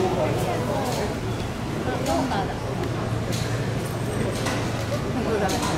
ーカーだ。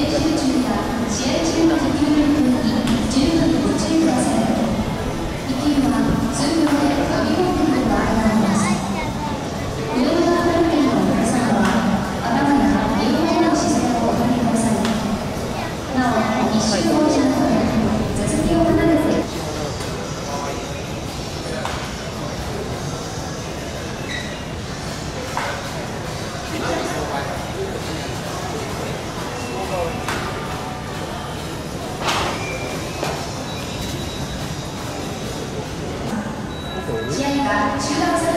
네, 11초입니다. 지하 7번 2000